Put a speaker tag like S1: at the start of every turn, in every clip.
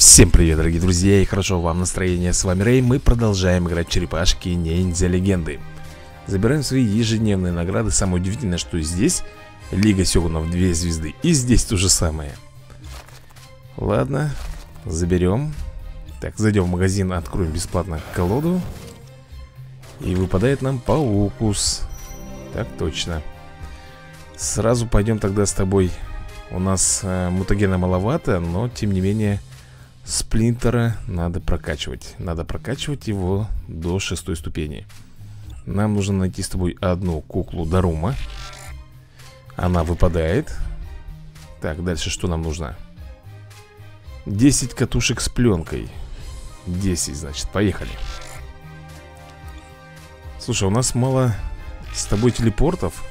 S1: Всем привет, дорогие друзья, и хорошо вам настроение. С вами Рэй, мы продолжаем играть черепашки ниндзя легенды. Забираем свои ежедневные награды. Самое удивительное, что здесь Лига Сёгунов 2 звезды, и здесь то же самое. Ладно, заберем. Так, зайдем в магазин, откроем бесплатно колоду. И выпадает нам паукус. Так точно. Сразу пойдем тогда с тобой. У нас э, мутагена маловато, но тем не менее Сплинтера надо прокачивать. Надо прокачивать его до шестой ступени. Нам нужно найти с тобой одну куклу Дарума. Она выпадает. Так, дальше что нам нужно? 10 катушек с пленкой. 10, значит, поехали. Слушай, у нас мало с тобой телепортов.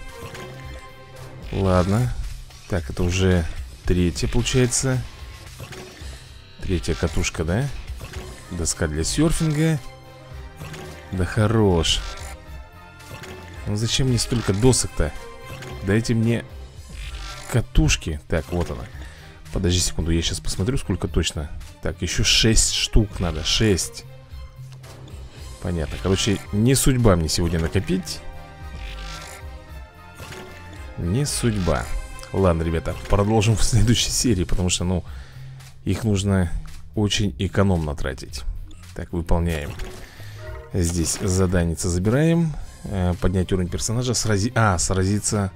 S1: Ладно. Так, это уже третья получается Третья катушка, да? Доска для серфинга. Да хорош. Ну зачем мне столько досок-то? Дайте мне катушки. Так, вот она. Подожди секунду, я сейчас посмотрю, сколько точно. Так, еще 6 штук надо 6 Понятно, короче, не судьба мне сегодня накопить. Не судьба. Ладно, ребята, продолжим в следующей серии Потому что, ну, их нужно очень экономно тратить. Так, выполняем. Здесь заданица забираем. Э, Поднять уровень персонажа срази... А, сразиться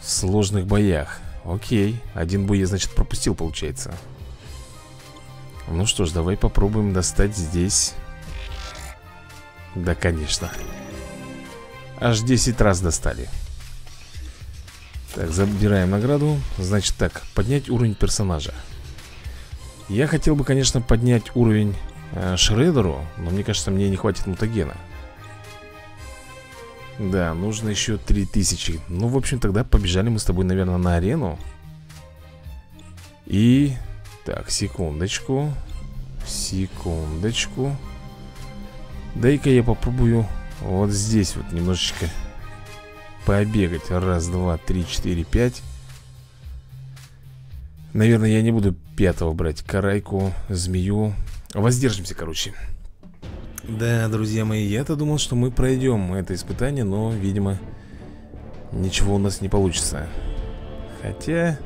S1: в сложных боях. Окей, один бой я, значит, пропустил, получается. Ну что ж, давай попробуем достать здесь. Да, конечно. Аж 10 раз достали. Так, забираем награду. Значит так, поднять уровень персонажа я хотел бы, конечно, поднять уровень э, Шредеру Но мне кажется, мне не хватит мутагена. Да, нужно еще 3000 Ну, в общем, тогда побежали мы с тобой, наверное, на арену. И... Так, секундочку Секундочку. Дай-ка я попробую вот здесь вот немножечко побегать. Раз, два, три, четыре, пять Наверное, я не буду пятого брать. Карайку, змею. Воздержимся, короче. Да, друзья мои, я-то думал, что мы пройдем это испытание Но, видимо, ничего у нас не получится. Хотя...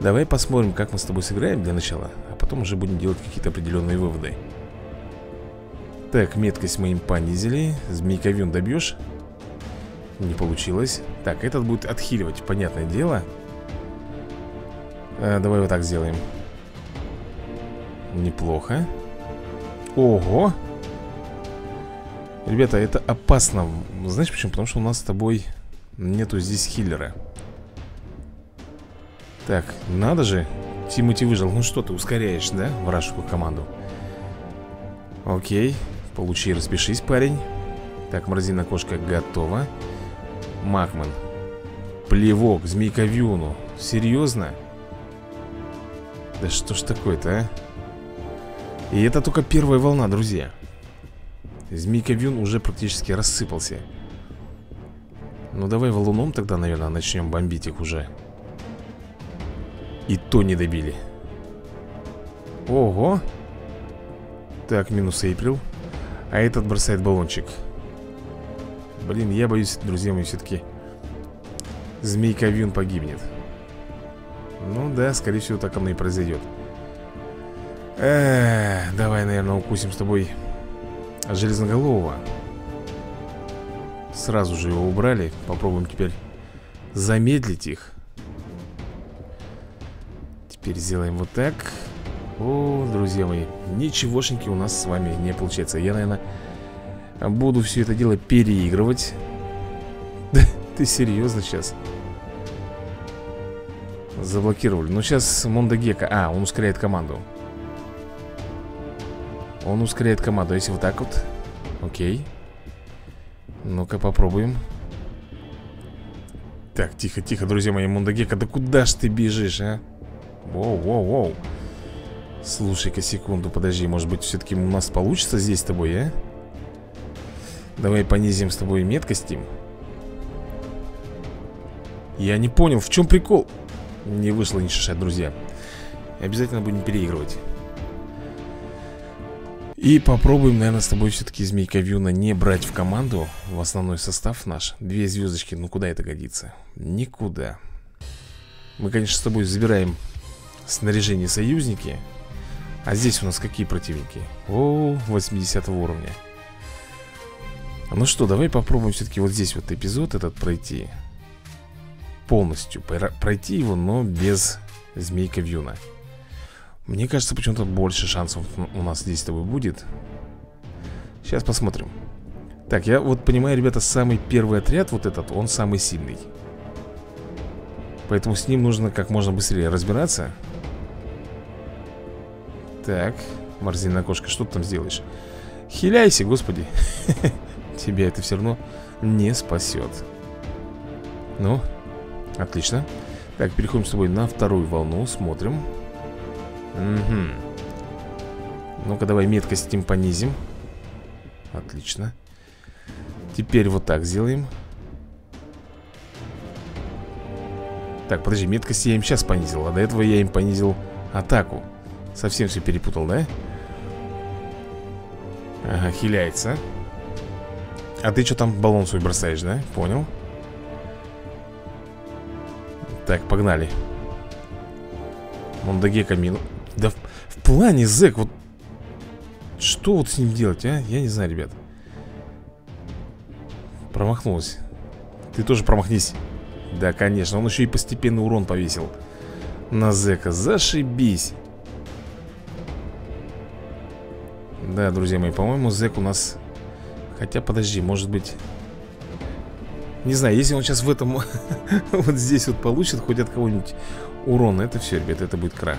S1: Давай посмотрим, как мы с тобой сыграем для начала А потом уже будем делать какие-то определенные выводы. Так, меткость мы им понизили. Змейковюн добьешь? Не получилось. Так, этот будет отхиливать, понятное дело э, Давай вот так сделаем. Неплохо. Ого! Ребята, это опасно. Знаешь почему? Потому что у нас с тобой Нету здесь хиллера. Так, надо же. Тимати выжил. Ну что, ты ускоряешь, да? Вражескую команду? Окей. Получи, распишись, парень. Так, морозина кошка. Готова Макман. Плевок, змейка Вьюну. Серьезно? Да что ж такое-то, а? И это только первая волна, друзья. Змейка Вьюн уже практически рассыпался. Ну давай валуном тогда, наверное, начнем бомбить их уже. И то не добили. Ого! Так, минус Эйприл. А этот бросает баллончик. Блин, я боюсь, друзья мои, все-таки Змейка Вьюн погибнет ну да, скорее всего, так оно и произойдет. Эх, давай, наверное, укусим с тобой Железноголового. Сразу же его убрали. Попробуем теперь замедлить их. Теперь сделаем вот так. О, друзья мои Ничегошеньки у нас с вами не получается. Я, наверное, буду все это дело переигрывать. Ты серьезно сейчас? Заблокировали. Ну сейчас Мондагека А, он ускоряет команду. Он ускоряет команду. Если вот так вот? Окей. Ну-ка попробуем. Так, тихо-тихо, друзья мои Мондагека, да куда ж ты бежишь, а? Воу-воу-воу Слушай-ка секунду, подожди Может быть все-таки у нас получится здесь с тобой, а? Давай понизим с тобой меткость Я не понял, в чем прикол? Не вышло ни шишать, друзья. Обязательно будем переигрывать. И попробуем, наверное, с тобой все-таки Змейка Вьюна не брать в команду В основной состав наш. Две звездочки, ну куда это годится? Никуда. Мы, конечно, с тобой забираем снаряжение союзники. А здесь у нас какие противники? О, 80 уровня. Ну что, давай попробуем все-таки вот здесь вот эпизод этот пройти Полностью пройти его, но без Змейка Вьюна. Мне кажется, почему-то больше шансов у нас здесь с тобой будет. Сейчас посмотрим. Так, я вот понимаю, ребята, самый первый отряд вот этот, он самый сильный. Поэтому с ним нужно как можно быстрее разбираться. Так, морзинная кошка, что ты там сделаешь? Хиляйся, господи. Тебя это все равно не спасет Ну, отлично Так, переходим с тобой на вторую волну, смотрим Угу. Ну-ка, давай меткость им понизим. Отлично. Теперь вот так сделаем. Так, подожди, меткость я им сейчас понизил, а до этого я им понизил атаку. Совсем все перепутал, да? Ага, хиляется. А ты что там баллон свой бросаешь, да? Понял. Так, погнали. Мондагека мину. Да в, в плане зэк, вот Что вот с ним делать, а? Я не знаю, ребят Промахнулась Ты тоже промахнись Да, конечно, он еще и постепенный урон повесил На зэка, зашибись Да, друзья мои, по-моему, зэк у нас Хотя, подожди, может быть Не знаю, если он сейчас в этом Вот здесь вот получит хоть от кого-нибудь урон Это все, ребят, это будет крах.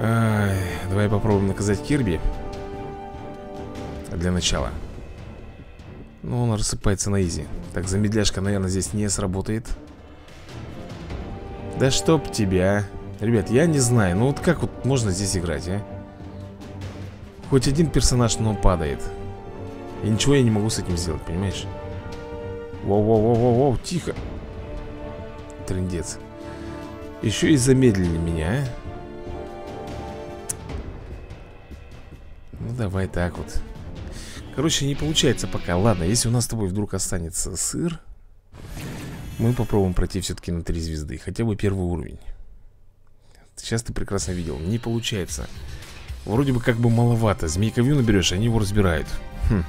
S1: Ай, давай попробуем наказать Кирби. Для начала. Ну, он рассыпается на изи. Так, замедляшка, наверное, здесь не сработает. Да чтоб тебя. Ребят, я не знаю, ну вот как вот можно здесь играть, а? Хоть один персонаж, но падает. И ничего я не могу с этим сделать, понимаешь? Воу-воу-воу-воу, тихо. Трындец. Еще и замедлили меня, а? давай так вот. Короче, не получается пока. Ладно, если у нас с тобой вдруг останется сыр Мы попробуем пройти все-таки на три звезды Хотя бы первый уровень. Сейчас ты прекрасно видел. Не получается. Вроде бы как бы маловато. Змейковью наберешь, они его разбирают. Хм.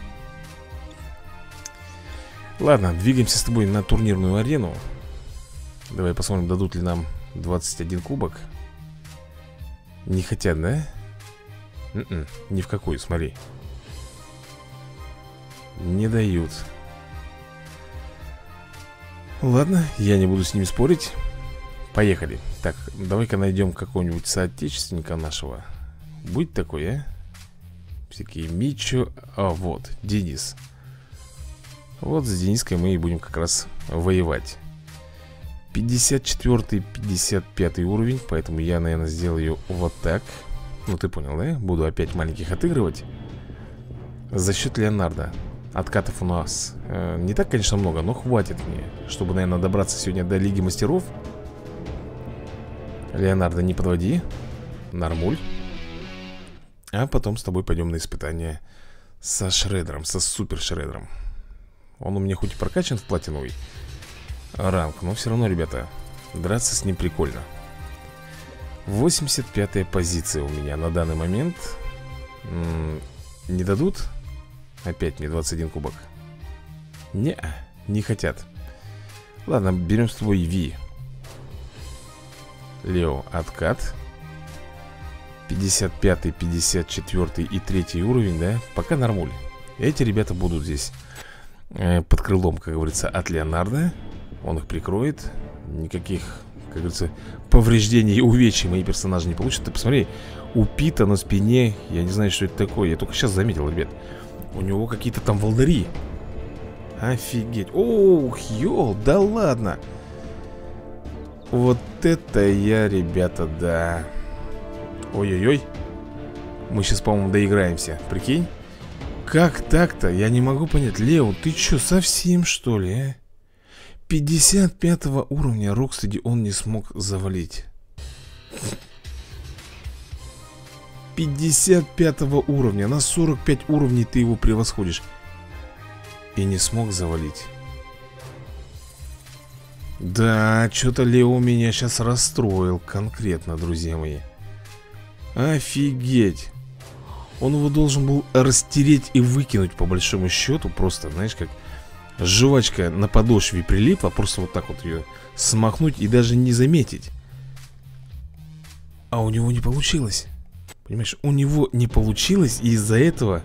S1: Ладно, двигаемся с тобой на турнирную арену. Давай посмотрим, дадут ли нам 21 кубок. Не хотят, да? Н м-м, -н, ни в какую, смотри. Не дают. Ладно, я не буду с ними спорить. Поехали. Так, давай-ка найдем какого-нибудь соотечественника нашего. Будет такой, а? Всякие Мичо А, вот, Денис Вот с Дениской мы и будем как раз воевать. 54-55 уровень Поэтому я, наверное, сделаю вот так. Ну ты понял, да? Буду опять маленьких отыгрывать. За счет Леонардо. Откатов у нас э, не так, конечно, много, но хватит мне Чтобы, наверное, добраться сегодня до Лиги Мастеров. Леонардо, не подводи. Нормуль. А потом с тобой пойдем на испытание Со Шредером, со Супер Шредером Он у меня хоть и прокачан в платиновый ранг Но все равно, ребята, драться с ним прикольно. 85-я позиция у меня на данный момент. М -м, Не дадут? Опять мне 21 кубок. Не, не хотят. Ладно, берем с тобой Ви. Лео, откат. 55, 54 и 3 уровень, да? Пока нормуль. Эти ребята будут здесь э, под крылом, как говорится, от Леонардо Он их прикроет Никаких как говорится, повреждений и увечий мои персонажи не получат. Ты посмотри, у Пита на спине, я не знаю, что это такое. Я только сейчас заметил, ребят. У него какие-то там волдыри. Офигеть. Ох, ёл, да ладно. Вот это я, ребята, да. Ой-ой-ой. Мы сейчас, по-моему, доиграемся. Прикинь? Как так-то? Я не могу понять. Лео, ты чё, совсем что ли, а? 55 уровня Рокстеди он не смог завалить 55 уровня На 45 уровней ты его превосходишь И не смог завалить Да, что-то Лео меня сейчас расстроил Конкретно, друзья мои Офигеть Он его должен был растереть и выкинуть По большому счету Просто, знаешь, как жвачка на подошве прилипла Просто вот так вот ее смахнуть и даже не заметить А у него не получилось Понимаешь, у него не получилось, и из-за этого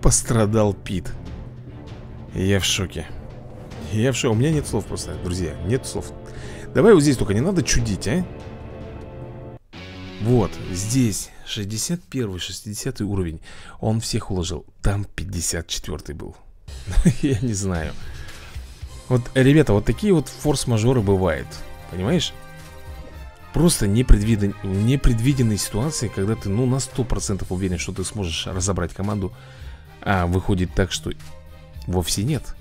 S1: пострадал Пит. Я в шоке. Я в шоке. У меня нет слов просто, друзья. Нет слов. Давай вот здесь только не надо чудить, а? Вот, здесь 61 60 уровень. Он всех уложил. Там 54 был. Я не знаю. Вот, ребята, вот такие вот форс-мажоры бывают. Понимаешь? Просто непредвиден... непредвиденные ситуации, когда ты, ну, на 100% уверен, что ты сможешь разобрать команду, а выходит так, что вовсе нет.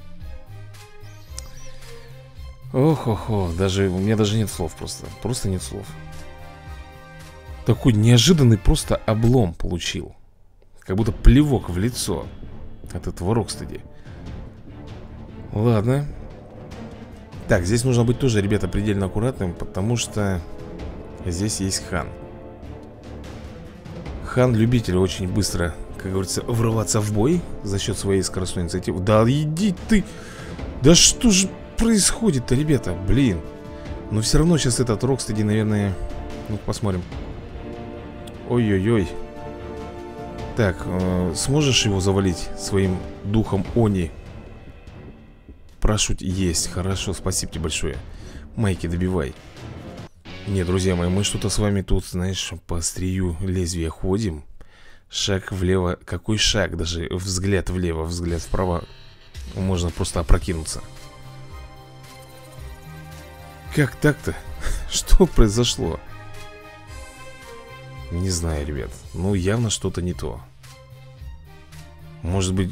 S1: Ох-ох-ох, даже, у меня даже нет слов просто, просто нет слов. Такой неожиданный просто облом получил. Как будто плевок в лицо. От этого Рокстеди. Ладно. Так, здесь нужно быть тоже, ребята, предельно аккуратным, потому что Здесь есть хан. Хан любитель очень быстро, как говорится, врываться в бой За счет своей скоростной инициативы. Да иди ты! Да что же происходит-то, ребята, блин. Но все равно сейчас этот Рокстеди, наверное Ну, посмотрим Ой-ой-ой. Так, э, сможешь его завалить своим духом Они? Прошу, есть, хорошо, спасибо тебе большое. Майки, добивай. Не, друзья мои, мы что-то с вами тут, знаешь, по острию лезвия ходим. Шаг влево, какой шаг, даже взгляд влево, взгляд вправо. Можно просто опрокинуться. Как так-то? Что произошло? Не знаю, ребят. Ну, явно что-то не то. Может быть,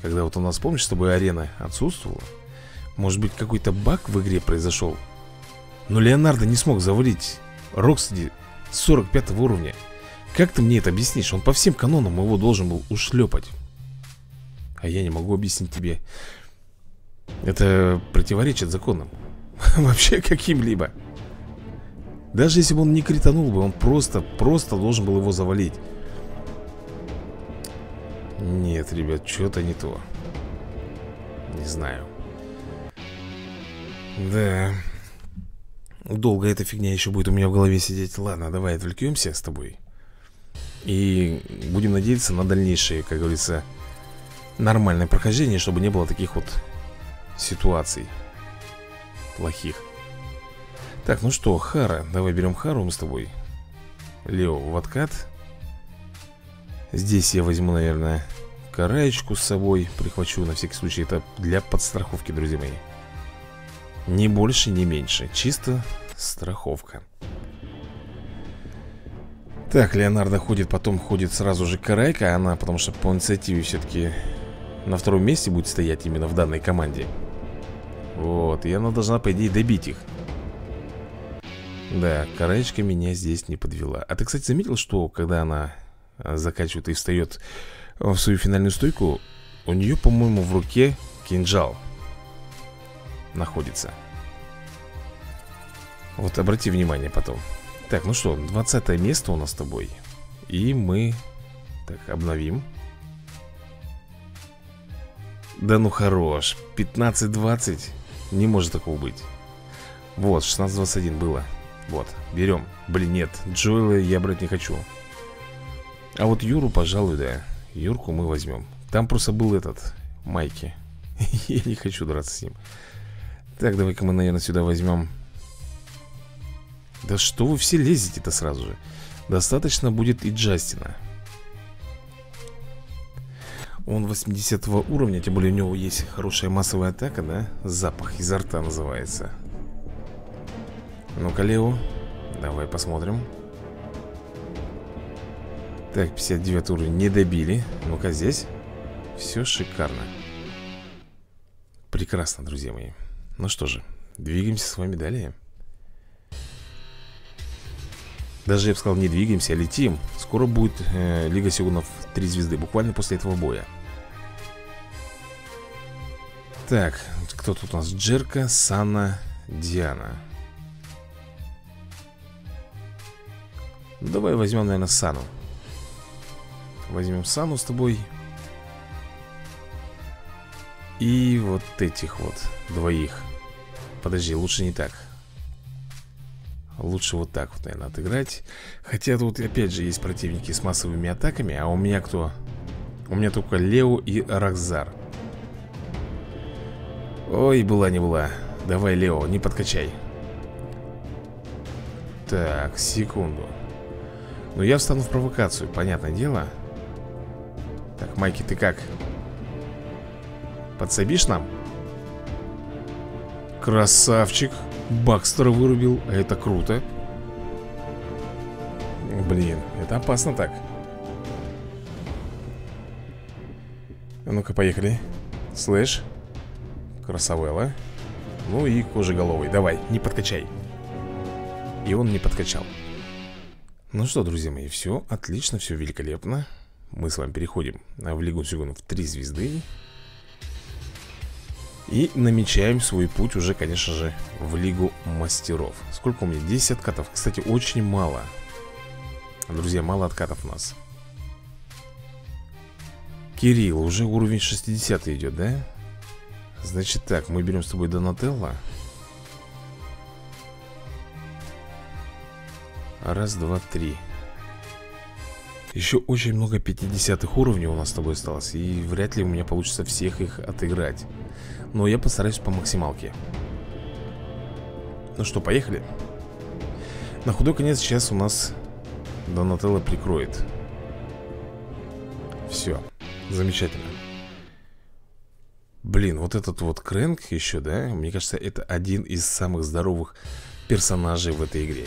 S1: когда вот у нас, помнишь, с тобой арена отсутствовала? Может быть, какой-то баг в игре произошел? Но Леонардо не смог завалить Рокстеди 45 уровня. Как ты мне это объяснишь? Он по всем канонам его должен был ушлепать. А я не могу объяснить тебе. Это противоречит законам. Вообще каким-либо Даже если бы он не кританул бы Он просто, просто должен был его завалить. Нет, ребят, что-то не то. Не знаю. Да. Долго эта фигня еще будет у меня в голове сидеть. Ладно, давай отвлекемся с тобой. И будем надеяться на дальнейшее, как говорится Нормальное прохождение, чтобы не было таких вот ситуаций Плохих Так, ну что, Хара Давай берем Хару мы с тобой. Лео в откат. Здесь я возьму, наверное, караечку с собой Прихвачу на всякий случай. Это для подстраховки, друзья мои. Не больше, не меньше. Чисто страховка. Так, Леонардо ходит, потом ходит сразу же Карайка Она, потому что по инициативе все-таки на втором месте будет стоять именно в данной команде. Вот, и она должна, по идее, добить их Да, Караечка меня здесь не подвела. А ты, кстати, заметил, что когда она а, заканчивает и встает в свою финальную стойку У нее, по-моему, в руке кинжал находится? Вот обрати внимание потом. Так, ну что, 20 место у нас с тобой. И мы Так, обновим. Да ну хорош 15-20 Не может такого быть. Вот, 16-21 было Вот, берем. Блин, нет, Джоэла я брать не хочу. А вот Юру, пожалуй, да. Юрку мы возьмем. Там просто был этот Майки. Я не хочу драться с ним. Так, давай-ка мы, наверное, сюда возьмем. Да что вы все лезете-то сразу же? Достаточно будет и Джастина. Он 80 уровня, тем более у него есть хорошая массовая атака, да? Запах изо рта называется Ну-ка, Лео Давай посмотрим. Так, 59 уровень не добили. Ну-ка, здесь. Все шикарно. Прекрасно, друзья мои. Ну что же, двигаемся с вами далее. Даже, я бы сказал, не двигаемся, а летим. Скоро будет э, Лига Сёгунов 3 звезды Буквально после этого боя. Так, кто тут у нас? Джерка, Сана, Диана Давай возьмем, наверное, Сану. Возьмем Сану с тобой. И вот этих вот двоих. Подожди, лучше не так. Лучше вот так вот, наверное, отыграть. Хотя тут опять же есть противники с массовыми атаками А у меня кто? У меня только Лео и Рахзар Ой, была не была. Давай, Лео, не подкачай. Так, секунду Ну, я встану в провокацию, понятное дело. Так, Майки, ты как? Подсобишь нам? Красавчик! Бакстера вырубил, а это круто. Блин, это опасно так. Ну-ка, поехали. Слэш. Красавелла. Ну и кожеголовый, давай, не подкачай. И он не подкачал Ну что, друзья мои, все отлично, все великолепно. Мы с вами переходим в Лигу Сюгунов 3 звезды. И намечаем свой путь уже, конечно же, в Лигу Мастеров Сколько у меня? 10 откатов. Кстати, очень мало. Друзья, мало откатов у нас. Кирилл, уже уровень 60 идет, да? Значит так, мы берем с тобой Донателло Раз, два, три. Еще очень много 50 уровней у нас с тобой осталось И вряд ли у меня получится всех их отыграть. Но я постараюсь по максималке. Ну что, поехали? На худой конец сейчас у нас Донателло прикроет. Все, замечательно. Блин, вот этот вот Крэнк еще, да? Мне кажется, это один из самых здоровых персонажей в этой игре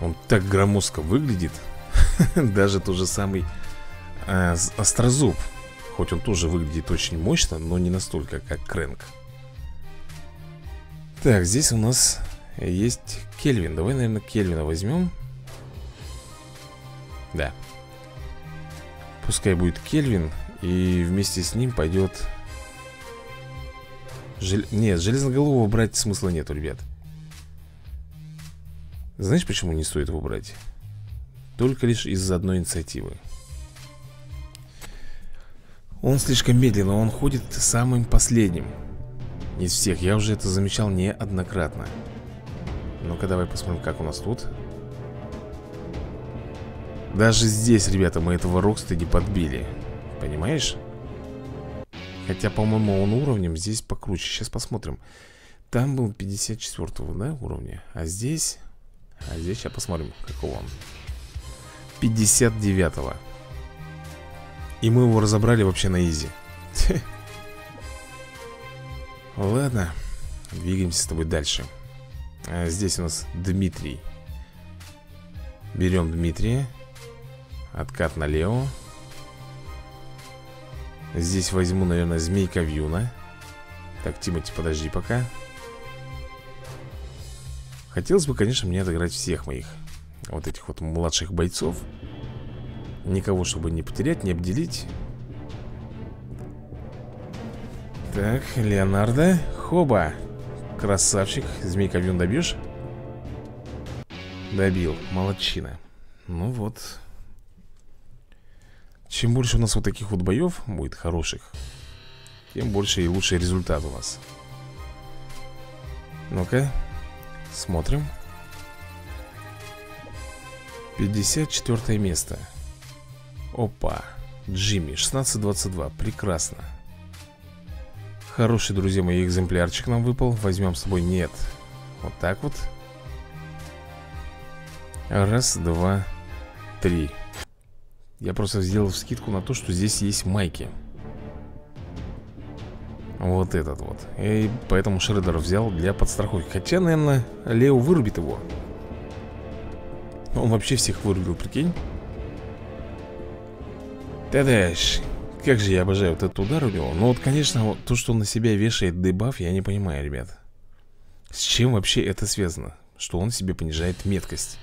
S1: Он так громоздко выглядит Даже тот же самый э, Острозуб. Хоть он тоже выглядит очень мощно, но не настолько, как Крэнк. Так, здесь у нас есть Кельвин. Давай, наверное, Кельвина возьмем. Да. Пускай будет Кельвин И вместе с ним пойдет Жел... Нет, железноголового брать смысла нету, ребят Знаешь, почему не стоит его брать? Только лишь из-за одной инициативы. Он слишком медленно, он ходит самым последним Из всех, я уже это замечал неоднократно. Ну-ка давай посмотрим, как у нас тут. Даже здесь, ребята, мы этого Рокста не подбили. Понимаешь? Хотя, по-моему, он уровнем здесь покруче. Сейчас посмотрим. Там был 54 да, уровня? А здесь... А здесь сейчас посмотрим, какого он. 59 -го. И мы его разобрали вообще на изи. Ладно Двигаемся с тобой дальше. А Здесь у нас Дмитрий. Берем Дмитрия. Откат налево. Здесь возьму, наверное, Змейка Вьюна. Так, Тимати, подожди пока Хотелось бы, конечно, мне отыграть всех моих Вот этих вот младших бойцов. Никого, чтобы не потерять, не обделить. Так, Леонардо Хоба. Красавчик. Змейка Вьюн добьешь? Добил, молодчина. Ну вот. Чем больше у нас вот таких вот боев будет хороших Тем больше и лучший результат у нас. Ну-ка Смотрим. 54 место. Опа, Джимми, 1622, прекрасно. Хороший, друзья мои, экземплярчик нам выпал. Возьмем с собой, нет. Вот так вот. Раз, два, три. Я просто сделал скидку на то, что здесь есть майки Вот этот вот. И поэтому Шредер взял для подстраховки. Хотя, наверное, Лео вырубит его. Он вообще всех вырубил, прикинь. Тадаш, как же я обожаю вот этот удар у него. Ну вот, конечно, вот то, что он на себя вешает дебаф, я не понимаю, ребят. С чем вообще это связано? Что он себе понижает меткость?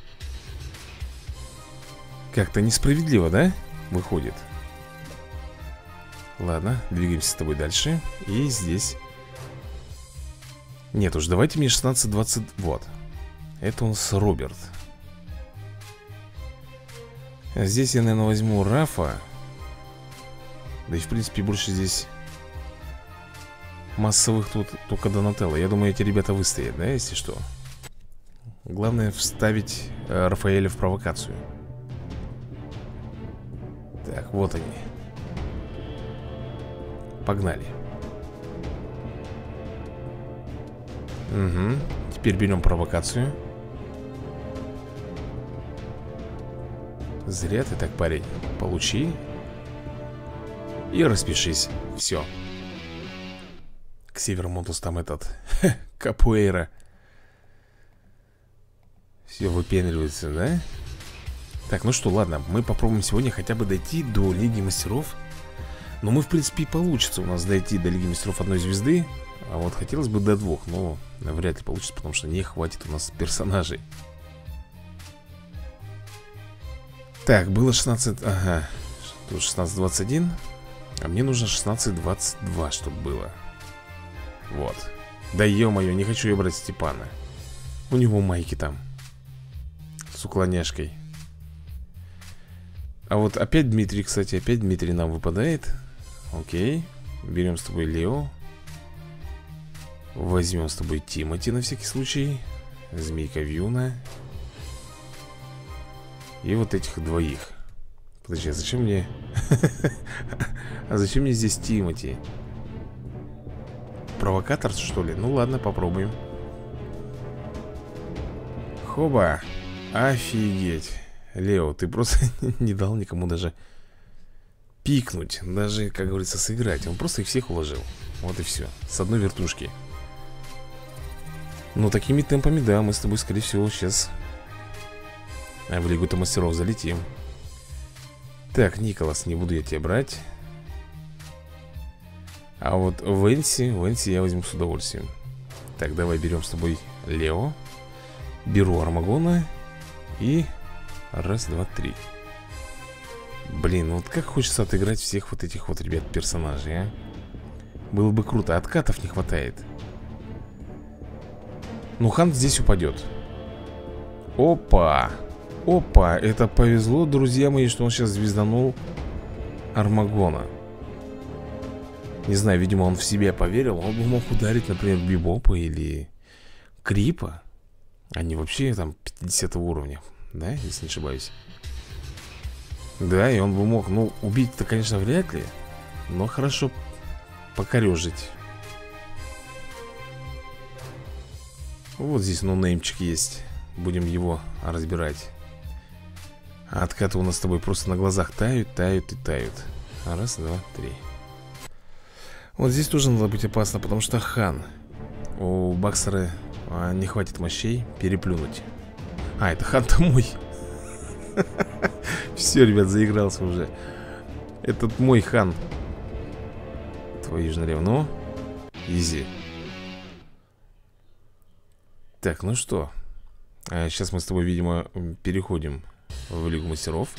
S1: Как-то несправедливо, да? Выходит Ладно, двигаемся с тобой дальше. И здесь. Нет уж, давайте мне 16-20 Вот. Это у нас Роберт. Здесь я, наверное, возьму Рафа. Да и, в принципе, больше здесь Массовых тут только Донателло Я думаю, эти ребята выстоят, да, если что? Главное вставить э, Рафаэля в провокацию. Так, вот они Погнали. Угу Теперь берем провокацию. Зря ты так, парень. Получи. И распишись. Все К Севермонтус там этот. Капуэйра. Все выпендривается, да? Так, ну что, ладно. Мы попробуем сегодня хотя бы дойти до Лиги Мастеров Но мы, в принципе, и получится у нас дойти до Лиги Мастеров одной звезды А вот хотелось бы до двух Но вряд ли получится, потому что не хватит у нас персонажей Так, было 16... Ага. Тут 16.21. А мне нужно 16.22, чтобы было. Вот. Да ё-моё, не хочу я брать Степана. У него майки там. С уклоняшкой. А вот опять Дмитрий, кстати, опять Дмитрий нам выпадает. Окей. Берем с тобой Лео. Возьмем с тобой Тимати на всякий случай. Змейка Вьюна. И вот этих двоих Подожди, а зачем мне... а зачем мне здесь Тимати? Провокатор, что ли? Ну ладно, попробуем Хоба Офигеть Лео, ты просто не дал никому даже пикнуть Даже, как говорится, сыграть. Он просто их всех уложил. Вот и все, с одной вертушки. Ну, такими темпами, да, мы с тобой, скорее всего, сейчас а в Лигу-то мастеров залетим. Так, Николас, не буду я тебя брать. А вот Венси, Венси я возьму с удовольствием. Так, давай берем с тобой Лео. Беру Армагона. И раз, два, три Блин, вот как хочется отыграть всех вот этих вот, ребят, персонажей, а? Было бы круто, откатов не хватает. Ну, Хан здесь упадет. Опа! Опа, это повезло, друзья мои, что он сейчас звезданул Армагона. Не знаю, видимо, он в себя поверил. Он бы мог ударить, например, Бибопа или Крипа. Они вообще там 50 уровня Да, если не ошибаюсь Да, и он бы мог, ну, убить-то, конечно, вряд ли Но хорошо покорежить. Вот здесь нонеймчик есть. Будем его разбирать. А откаты у нас с тобой просто на глазах тают, тают и тают. Раз, два, три. Вот здесь тоже надо быть опасно, потому что хан. У Баксера а, не хватит мощей переплюнуть. А, это хан-то мой Все, ребят, заигрался уже. Этот мой хан. Твою же налево, ну Изи. Так, ну что? А, Сейчас мы с тобой, видимо, переходим в Лигу Мастеров.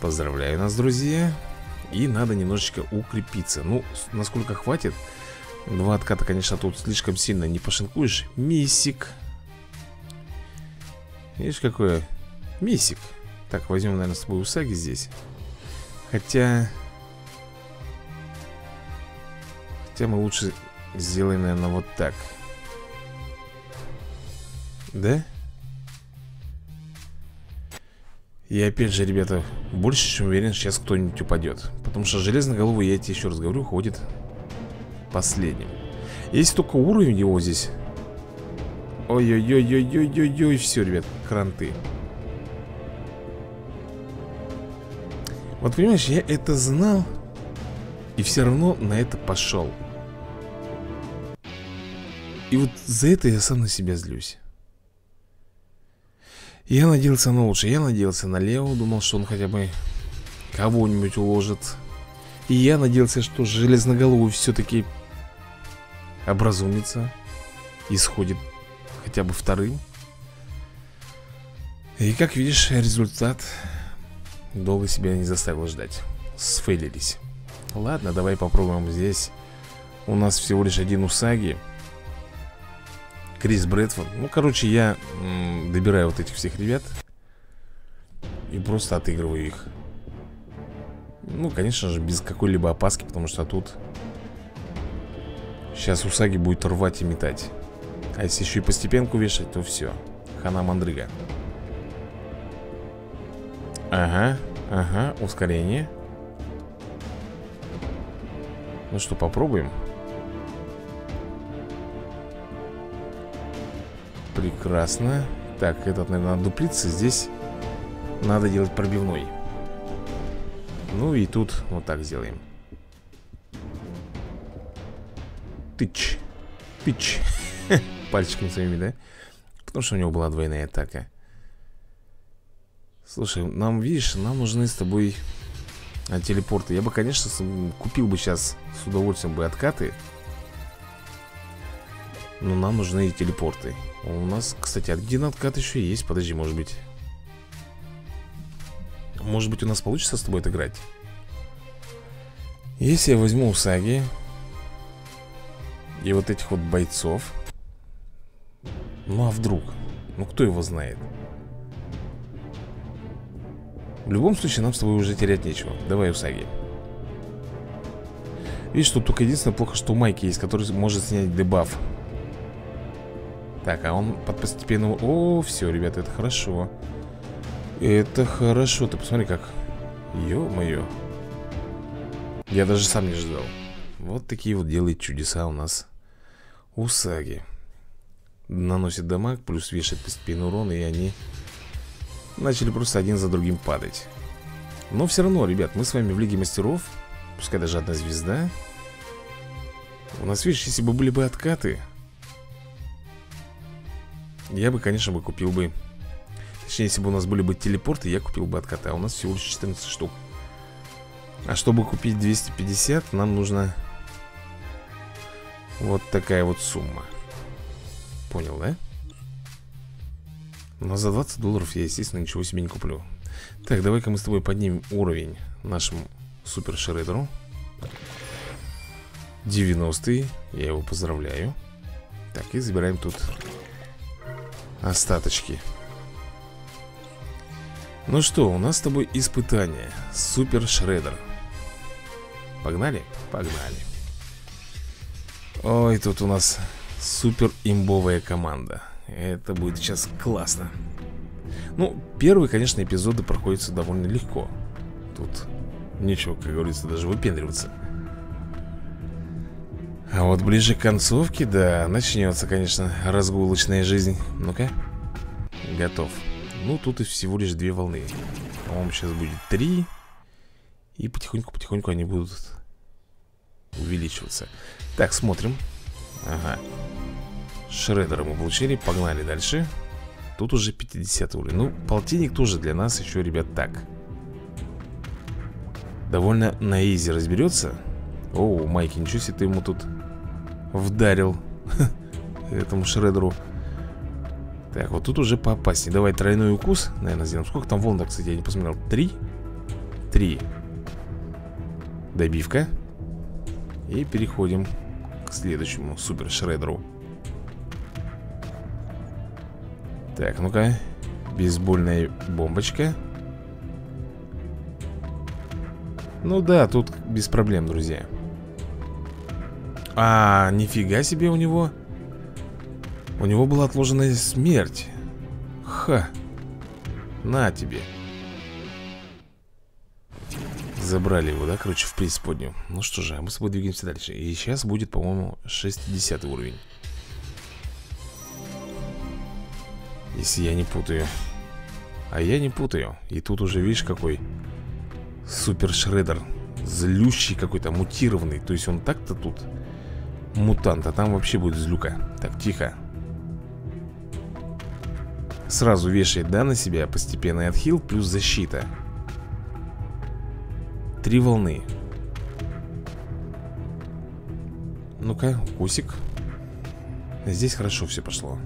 S1: Поздравляю нас, друзья. И надо немножечко укрепиться. Ну, насколько хватит. Два отката, конечно, тут слишком сильно не пошинкуешь. Мисик. Видишь, какое Мисик Так, возьмем, наверное, с тобой Усаги здесь. Хотя Хотя мы лучше сделаем, наверное, вот так. Да? И опять же, ребята, больше чем уверен, сейчас кто-нибудь упадет. Потому что железноголовый, я тебе еще раз говорю, ходит последним. Есть только уровень его здесь. Ой-ой-ой-ой-ой-ой-ой Все, ребят, кранты Вот понимаешь, я это знал И все равно на это пошел И вот за это я сам на себя злюсь. Я надеялся на лучшее, я надеялся на Лео Думал, что он хотя бы кого-нибудь уложит. И я надеялся, что Железноголовый все-таки образумится И сходит хотя бы вторым. И как видишь, результат долго себя не заставил ждать. Сфейлились. Ладно, давай попробуем здесь. У нас всего лишь один Усаги. Крис Брэдфорд. Ну, короче, я добираю вот этих всех ребят И просто отыгрываю их. Ну, конечно же, без какой-либо опаски Потому что тут Сейчас Усаги будет рвать и метать. А если еще и постепенку вешать, то все Хана Мандрыга Ага, ага, ускорение. Ну что, попробуем? Прекрасно. Так, этот, наверное, надо дуплиться. Здесь надо делать пробивной. Ну и тут вот так сделаем. Тыч Тыч Пальчиками своими, да? Потому что у него была двойная атака Слушай, нам, видишь, нам нужны с тобой а, телепорты Я бы, конечно, купил бы сейчас с удовольствием бы откаты Но нам нужны и телепорты У нас, кстати, один откат еще есть Подожди, может быть Может быть у нас получится с тобой отыграть Если я возьму Усаги И вот этих вот бойцов Ну а вдруг? Ну кто его знает? В любом случае нам с тобой уже терять нечего. Давай, Усаги. Видишь, тут только единственное плохо, что у Майки есть Который может снять дебаф. Так, а он под постепенным... О, все, ребята, это хорошо. Это хорошо. Ты посмотри, как Ё-моё. Я даже сам не ждал Вот такие вот делает чудеса у нас Усаги. Наносит дамаг, плюс вешает постепенный урон И они начали просто один за другим падать. Но все равно, ребят, мы с вами в Лиге Мастеров Пускай даже одна звезда. У нас, видишь, если бы были бы откаты Я бы, конечно, бы купил бы. Точнее, если бы у нас были бы телепорты Я купил бы откаты, а у нас всего лишь 14 штук. А чтобы купить 250 Нам нужно Вот такая вот сумма. Понял, да? Но за 20 долларов я, естественно, ничего себе не куплю. Так, давай-ка мы с тобой поднимем уровень нашему супер шредеру 90 я его поздравляю. Так, и забираем тут остаточки. Ну что, у нас с тобой испытание. Супер шредер Погнали? Погнали. Ой, тут у нас супер имбовая команда это будет сейчас классно. Ну, первые, конечно, эпизоды проходятся довольно легко. Тут нечего, как говорится, даже выпендриваться. А вот ближе к концовке, да, начнется, конечно, разгулочная жизнь. Ну-ка. Готов. Ну, тут и всего лишь две волны. По-моему, сейчас будет три. И потихоньку-потихоньку они будут увеличиваться. Так, смотрим. Ага Шредера мы получили, погнали дальше. Тут уже 50 уровень. Ну, полтинник тоже для нас еще, ребят, так. Довольно на изи разберется. О, Майки, ничего себе ты ему тут Вдарил Этому Шредеру Так, вот тут уже поопаснее Давай тройной укус, наверное, сделаем. Сколько там волн, кстати, я не посмотрел. Три? Три. Добивка. И переходим к следующему супер Шредеру Так, ну-ка. Бейсбольная бомбочка. Ну да, тут без проблем, друзья. А, нифига себе у него. У него была отложенная смерть. Ха. На тебе. Забрали его, да, короче, в преисподнюю. Ну что же, мы с тобой двигаемся дальше. И сейчас будет, по-моему, 60 уровень Если я не путаю. А я не путаю. И тут уже, видишь, какой Супер Шредер Злющий какой-то, мутированный. То есть он так-то тут Мутант, а там вообще будет злюка. Так, тихо. Сразу вешает, да, на себя Постепенный отхил плюс защита. Три волны. Ну-ка, укусик Здесь хорошо все пошло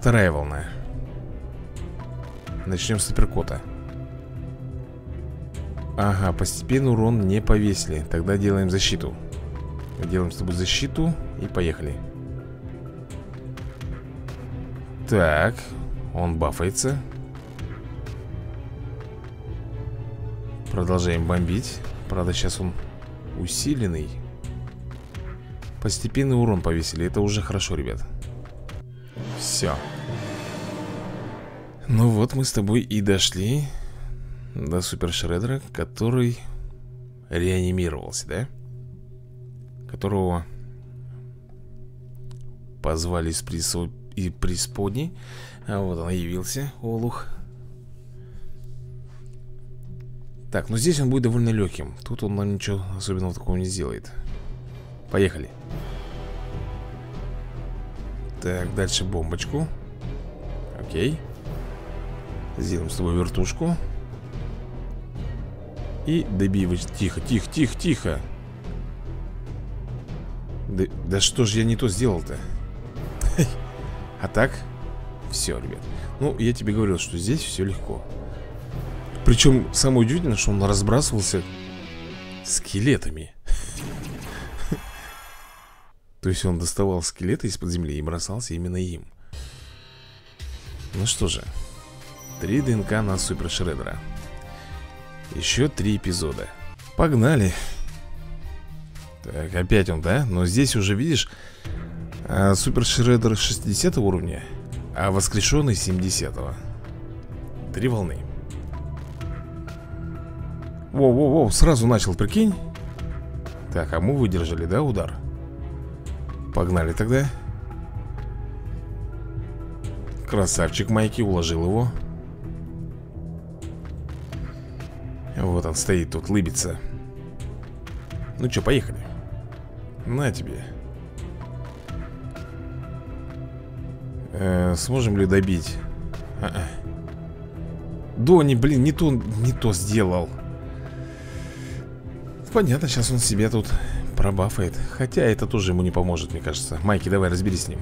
S1: Вторая волна. Начнем с апперкота Ага, постепенно урон не повесили. Тогда делаем защиту. Делаем с тобой защиту И поехали. Так Он бафается. Продолжаем бомбить. Правда, сейчас он усиленный. Постепенный урон повесили. Это уже хорошо, ребят Все Ну вот мы с тобой и дошли До Супер Шредера Который реанимировался, да? Которого Позвали из, присо... и преисподней. А вот он явился, Олух. Так, ну здесь он будет довольно легким Тут он нам ничего особенного такого не сделает. Поехали Так, дальше бомбочку. Окей. Сделаем с тобой вертушку. И добивать Тихо, тихо, тихо, тихо. Да, да что же я не то сделал-то? А так Все, ребят. Ну, я тебе говорил, что здесь все легко. Причем самое удивительное, что он разбрасывался скелетами. То есть он доставал скелеты из-под земли и бросался именно им. Ну что же. Три ДНК на Супер Шредера. Еще три эпизода. Погнали. Так, опять он, да? Но здесь уже, видишь, а, Супер Шредер 60 уровня, а воскрешенный 70 -го. Три волны. Воу-воу-воу, сразу начал, прикинь Так, а мы выдержали, да, удар? Погнали тогда. Красавчик Майки, уложил его. Вот он стоит тут, лыбится. Ну что, поехали. На тебе. Э, Сможем ли добить? А -а. Дони, блин, не то, не то сделал. Понятно, сейчас он себя тут пробафает. Хотя это тоже ему не поможет, мне кажется. Майки, давай разберись с ним.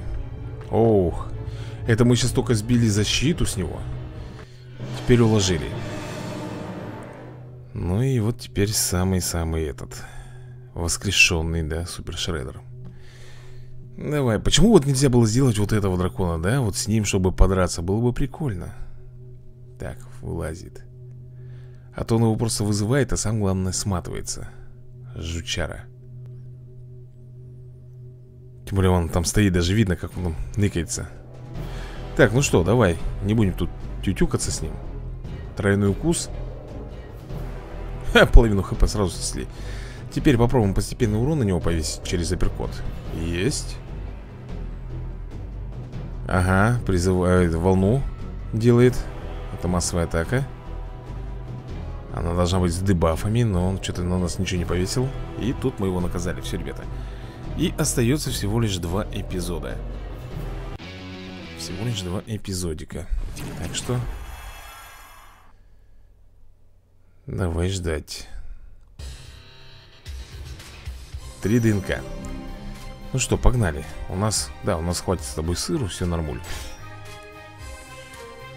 S1: Ох, это мы сейчас только сбили защиту с него. Теперь уложили. Ну и вот теперь самый-самый этот. Воскрешенный, да, Супер Шредер Давай, почему вот нельзя было сделать вот этого дракона, да? Вот с ним, чтобы подраться, было бы прикольно. Так, вылазит. А то он его просто вызывает, а сам, главное, сматывается. Жучара Тем более он там стоит, даже видно, как он ныкается. Так, ну что, давай Не будем тут тютюкаться с ним. Тройной укус. Ха, половину хп сразу снесли. Теперь попробуем постепенный урон на него повесить через апперкот. Есть. Ага, призывает волну Делает. Это массовая атака. Она должна быть с дебафами, но он что-то на нас ничего не повесил. И тут мы его наказали, все, ребята И остается всего лишь два эпизода. Всего лишь два эпизодика. Так что Давай ждать. Три ДНК Ну что, погнали. У нас, да, у нас хватит с тобой сыру, все нормуль.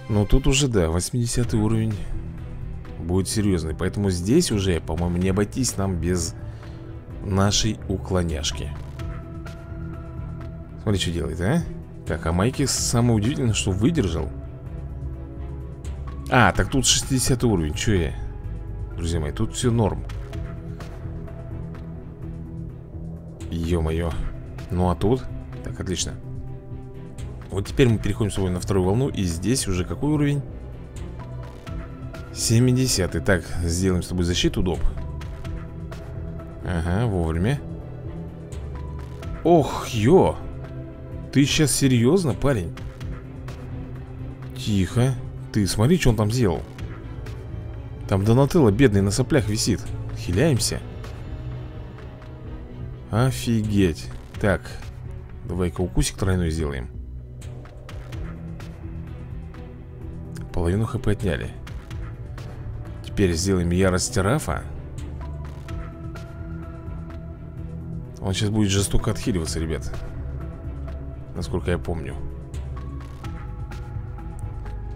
S1: Ну тут уже, да, 80 уровень будет серьезный Поэтому здесь уже, по-моему, не обойтись нам без нашей уклоняшки Смотри, что делает, а? Так, а Майки самое удивительное, что выдержал А, так тут 60 уровень, что я? Друзья мои, тут все норм Ё-моё Ну а тут? Так, отлично Вот теперь мы переходим с тобой на вторую волну И здесь уже какой уровень? 70 -й. Так, сделаем с тобой защиту, доп Ага, вовремя Ох, ё Ты сейчас серьезно, парень? Тихо. Ты смотри, что он там сделал. Там Донателло бедный на соплях висит. Хиляемся. Офигеть. Так Давай-ка укусик тройной сделаем. Половину хп отняли. Теперь сделаем ярость Рафа. Он сейчас будет жестоко отхиливаться, ребят Насколько я помню.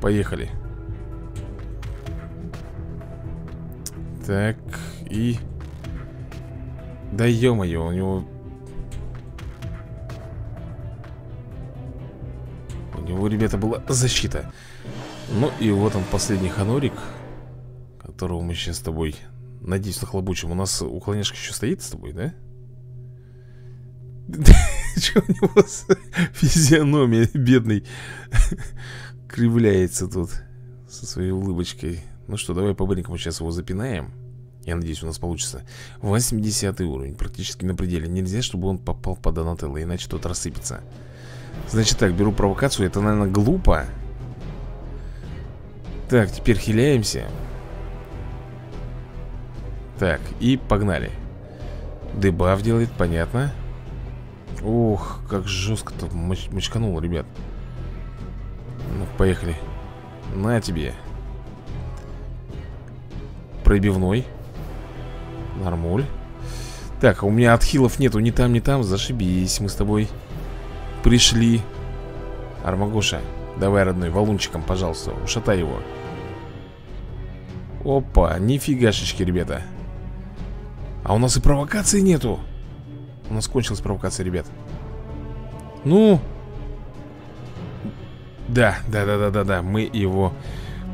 S1: Поехали. Так, и... Да ё-моё, у него... У него, ребята, была защита. Ну и вот он, последний ханорик Которого мы сейчас с тобой Надеюсь, нахлобучим. У нас уклоняшка еще стоит с тобой, да? Че у него физиономия бедный Кривляется тут Со своей улыбочкой. Ну что, давай по-быренькому сейчас его запинаем. Я надеюсь, у нас получится. 80 уровень, практически на пределе. Нельзя, чтобы он попал под Донателло Иначе тот рассыпется. Значит так, беру провокацию. Это, наверное, глупо. Так, теперь хиляемся. Так, и погнали. Дебаф делает, понятно Ох, как жестко-то моч мочканул, ребят. Ну, поехали. На тебе. Пробивной. Нормуль. Так, у меня отхилов нету ни там, ни там. Зашибись, мы с тобой пришли. Армагоша, давай, родной, валунчиком, пожалуйста Ушатай его. Опа, нифигашечки, ребята. А у нас и провокации нету У нас кончилась провокация, ребят. Ну. Да, да-да-да-да-да Мы его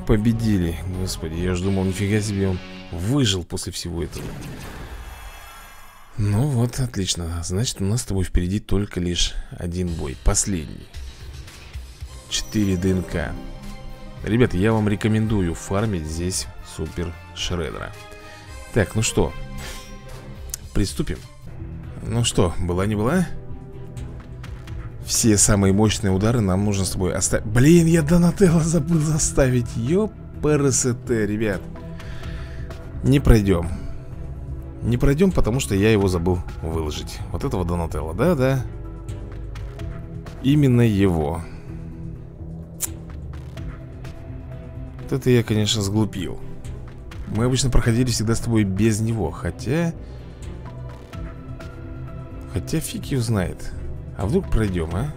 S1: победили. Господи, я же думал, нифига себе он выжил после всего этого. Ну вот, отлично. Значит, у нас с тобой впереди только лишь один бой Последний. 4 ДНК. Ребята, я вам рекомендую фармить здесь супер шредера Так, ну что Приступим Ну что, была не была? Все самые мощные удары нам нужно с тобой оставить Блин, я Донателло забыл заставить. Ёпрст, ребят. Не пройдем Не пройдем, потому что я его забыл выложить. Вот этого Донателло, да-да. Именно его. Вот это я, конечно, сглупил. Мы обычно проходили всегда с тобой без него Хотя... Хотя фиг его знает. А вдруг пройдем, а?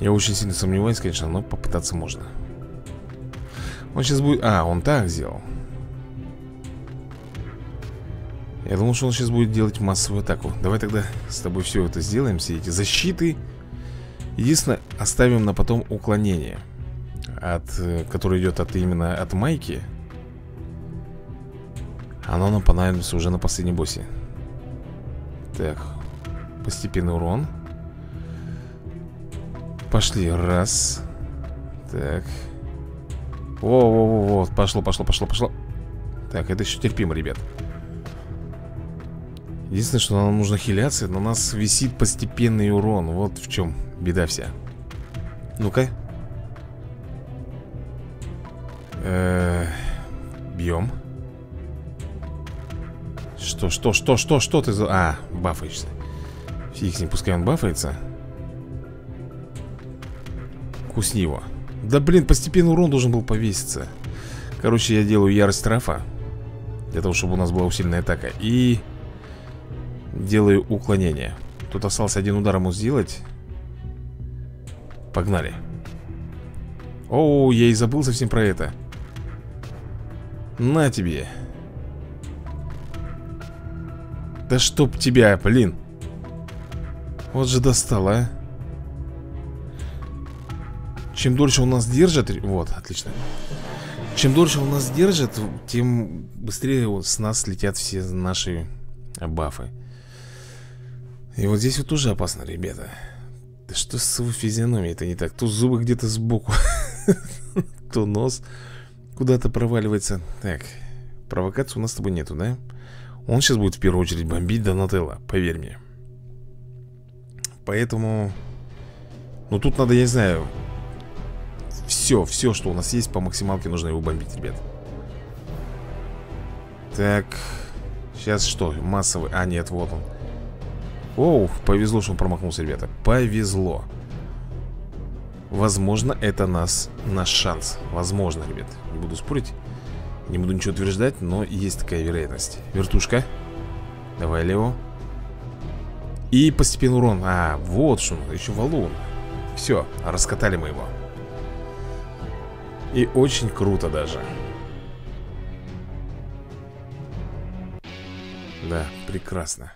S1: Я очень сильно сомневаюсь, конечно, но попытаться можно. Он сейчас будет... А, он так сделал. Я думал, что он сейчас будет делать массовую атаку. Давай тогда с тобой все это сделаем Все эти защиты. Единственное, оставим на потом уклонение от, э, Которое идет от именно от майки Оно нам понадобится уже на последнем боссе. Так Постепенный урон. Пошли, раз. Так. Во-во-во, пошло, пошло, пошло, пошло. Так, это еще терпимо, ребят. Единственное, что нам нужно хиляться На нас висит постепенный урон. Вот в чем беда вся. Ну-ка. Бьем Что, что, что, что, что ты за... А, бафаешься. Фиг с ним, пускай он бафается. Кусни его. Да блин, постепенно урон должен был повеситься. Короче, я делаю ярость трафа Для того, чтобы у нас была усиленная атака И делаю уклонение. Тут остался один удар ему сделать. Погнали. Оу, я и забыл совсем про это. На тебе Да чтоб тебя, блин. Вот же достал, а. Чем дольше он нас держит Вот, отлично. Чем дольше он нас держит Тем быстрее с нас летят все наши бафы. И вот здесь вот тоже опасно, ребята. Да что с его физиономией это не так? То зубы где-то сбоку То нос куда-то проваливается. Так, провокации у нас с тобой нету, да? Он сейчас будет в первую очередь бомбить Донателло, поверь мне. Поэтому... Ну тут надо, я не знаю все, все, что у нас есть по максималке нужно его бомбить, ребят. Так Сейчас что, массовый? А, нет, вот он. Оу, повезло, что он промахнулся, ребята. Повезло. Возможно, это нас, наш шанс. Возможно, ребят, не буду спорить Не буду ничего утверждать, но есть такая вероятность. Вертушка. Давай, Лео. И постепенный урон. А, вот что, еще валун. Все, раскатали мы его. И очень круто даже. Да, прекрасно.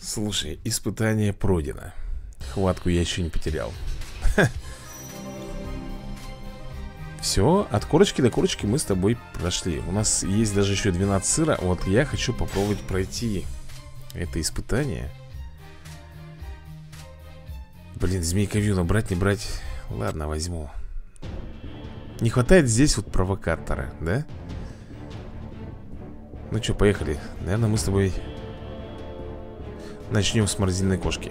S1: Слушай, испытание пройдено. Хватку я еще не потерял Все, от корочки до корочки мы с тобой прошли. У нас есть даже еще 12 сыра. Вот я хочу попробовать пройти это испытание. Блин, змейковью брать, не брать. Ладно, возьму. Не хватает здесь вот провокатора, да? Ну что, поехали. Наверное, мы с тобой Начнем с морозильной кошки.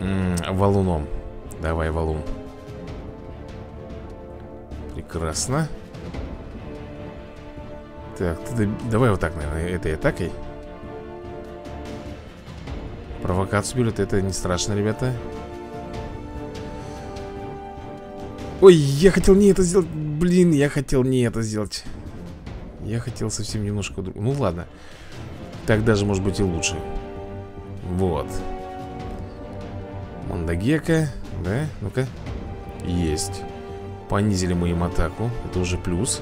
S1: М -м, Валуном. Давай, валун Прекрасно. Так, давай вот так, наверное, этой атакой. Провокацию берет, это не страшно, ребята. Ой, я хотел не это сделать. Блин, я хотел не это сделать. Я хотел совсем немножко Ну ладно. Так даже может быть и лучше. Вот. Мандагека Да, ну-ка. Есть Понизили мы им атаку. Это уже плюс.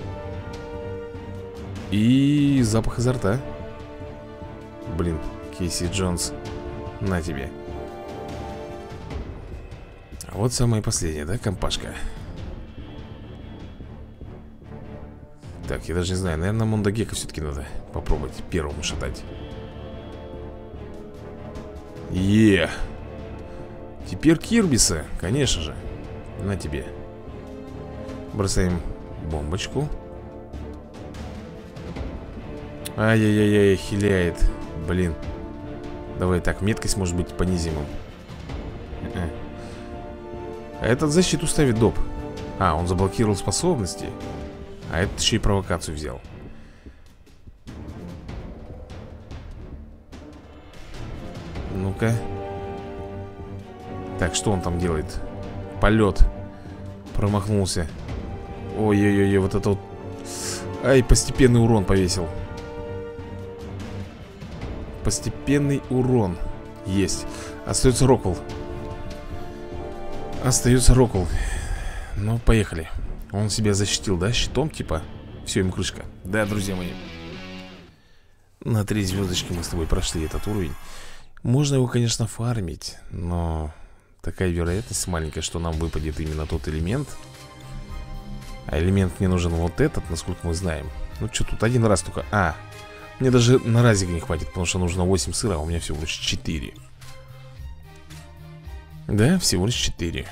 S1: И запах изо рта. Блин, Кейси Джонс На тебе. А Вот самое последнее, да, компашка? Так, я даже не знаю Наверное, Мондагека все-таки надо попробовать Первому шатать. Е! Теперь Кирбиса, конечно же На тебе Бросаем бомбочку. Ай-яй-яй, хиляет. Блин. Давай так, меткость может быть понизимым. А этот защиту ставит доп. А, он заблокировал способности. А этот еще и провокацию взял. Ну-ка. Так, что он там делает? Полет. Промахнулся Ой-ой-ой, вот это вот. Ай, постепенный урон повесил. Постепенный урон Есть. Остается Рокл Остается Рокл Ну, поехали. Он себя защитил, да, щитом типа? Все, ему крышка. Да, друзья мои. На три звездочки мы с тобой прошли этот уровень. Можно его, конечно, фармить Но такая вероятность маленькая, что нам выпадет именно тот элемент а элемент мне нужен вот этот, насколько мы знаем. Ну что тут, один раз только. А, мне даже на разик не хватит Потому что нужно 8 сыра, а у меня всего лишь 4 Да, всего лишь 4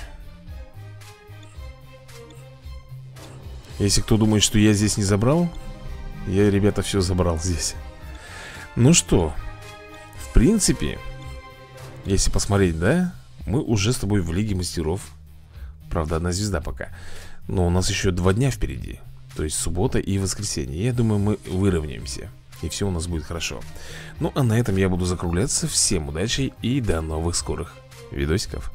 S1: Если кто думает, что я здесь не забрал Я, ребята, все забрал здесь. Ну что В принципе Если посмотреть, да Мы уже с тобой в Лиге Мастеров. Правда, одна звезда пока но у нас еще два дня впереди. То есть суббота и воскресенье. Я думаю, мы выровняемся. И все у нас будет хорошо. Ну, а на этом я буду закругляться. Всем удачи и до новых скорых видосиков